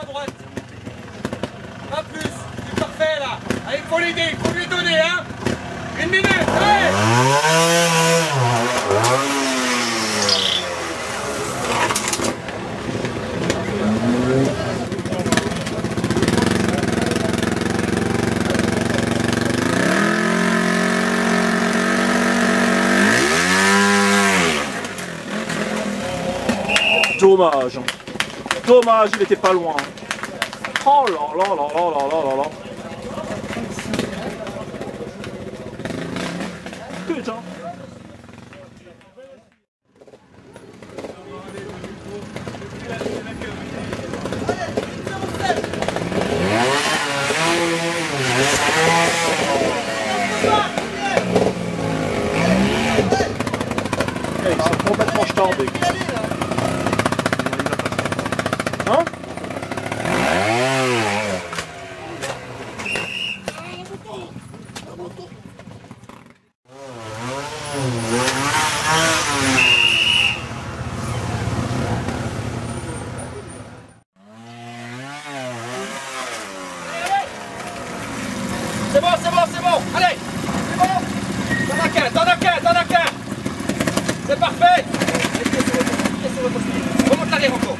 à droite. Pas plus. C'est parfait là. Allez, faut l'aider, faut lui donner, hein. Une minute, allez Dommage. Dommage, il était pas loin. Oh là là là là là là là là. Putain eh, Ils sont complètement starbés. C'est bon, c'est bon, c'est bon. Allez, c'est bon. T'en as qu'un, t'en as qu'un, t'en as qu'un. C'est parfait. Remonte l'arrière encore.